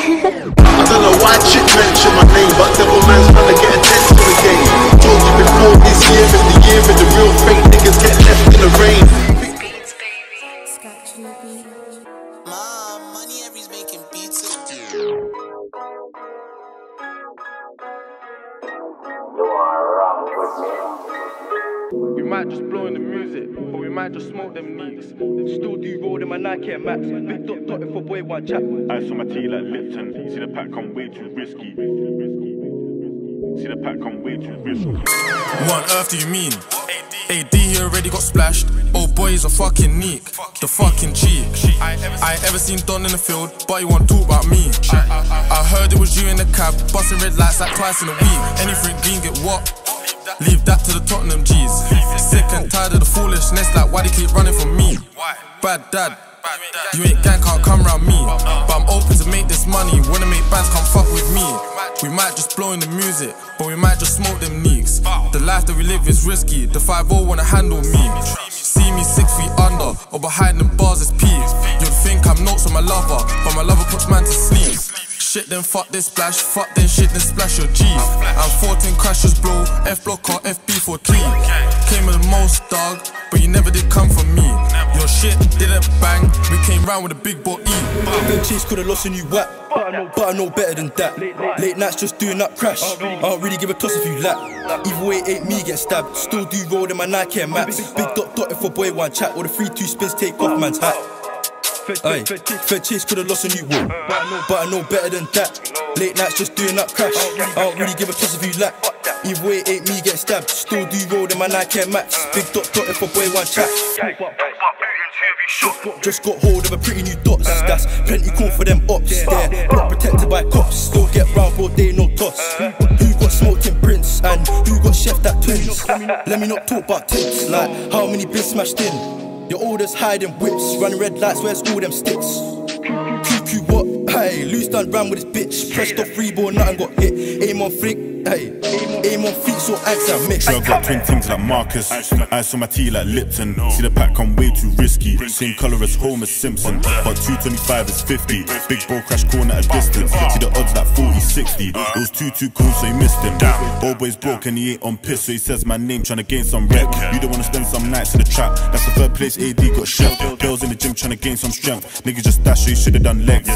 I don't know why chick mention my name, but devil man's trying to get attention again. Told you before this year is the year and the real fake niggas get left in the rain. Scratch your beat. Mom, money every's making beats. We might just blow in the music, but we might just smoke them neeks. Still do roll in my Nike and Max. Big dot dot if a boy one chap. I saw my tea like Lipton. See the pack come way too risky. See the pack come way too risky. What on earth do you mean? AD he already got splashed. Oh boy, he's a fucking neek. The fucking cheek. I ain't ever seen Don in the field, but you want to talk about me. I heard it was you in the cab, busting red lights like twice in a week. Anything green get what? Leave that to the Tottenham G's. Sick and tired of the foolishness, like why they keep running from me? Bad dad. You ain't gang, can't come round me. But I'm open to make this money. Wanna make bands, come fuck with me. We might just blow in the music, but we might just smoke them neeks. The life that we live is risky. The 5 wanna handle me. See me six feet under, or behind them bars is peaks. You'd think I'm notes on my lover, but my lover puts man to sleep. Shit, then fuck this splash, fuck then shit, then splash your G. I'm 14 crashes, bro. F block or FB14. Came with the most dog, but you never did come for me. Your shit didn't bang, we came round with a big boy E. Them chase could've lost a new whack, but I know better than that. Late nights just doing that crash. I don't really give a toss if you lack. Either way, it ain't me get stabbed. Still do roll in my Nike and Max. Big dot dot if a boy one chat, or the free two spins take off man's hat. Fed chase could've lost a new one, but I know better than that. Late nights just doing that crash. I don't really give a toss if you lack. Either way, ain't me get stabbed. Still do roll in my Nike Max. Big dot dot if a boy one chat. Just got hold of a pretty new dots. That's plenty cool for them ops. There, block protected by cops. Still get round, bro, they no toss. Who got smoked in Prince and who got chef that twins? Let me not talk about tips. Like how many been smashed in? Your orders hiding whips, running red lights. Where's all them sticks? Hey, loose done ran with his bitch. Pressed off free ball, nothing got hit. Aim on flick, hey. Aim on feet, so axe and mix. Sure, I got twin things like Marcus. Ice on my tea like Lipton. See the pack come way too risky. Same colour as Homer Simpson. But 225 is 50. Big ball crash corner at distance. See the odds like 40, 60. It was too, too cool, so he missed him. Boy's broke and he ain't on piss, so he says my name, trying to gain some wreck. You don't wanna spend some nights in the trap. That's the third place AD got chef. Girls in the gym trying to gain some strength. Niggas just dash, so you should've done legs.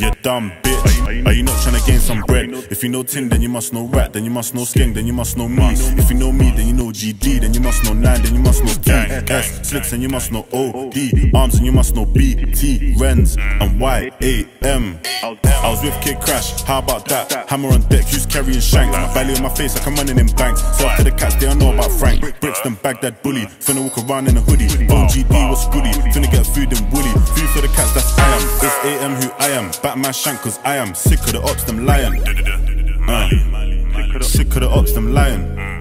You dumb bitch. Are you not trying to gain some bread? If you know Tim, then you must know Rat, then you must know Skeng, then you must know me. If you know me, then you know GD, then you must know Nine, then you must know Gang. S, Slips, then you must know O, D, Arms, and you must know B, T, Rens, and Y, A, M. I was with Kid Crash, how about that? Hammer on deck, who's carrying shanks? My value in my face like I'm running in banks. So after the cats, they don't know about Frank. Brixton, Baghdad bully, finna walk around in a hoodie. Bone GD, what's goody? Finna get food and woolly. Food for the cats, that's I am. It's AM who I am. Back my shank, cause I am sick of the ops, them lying. Uh, sick of the ops, them lying.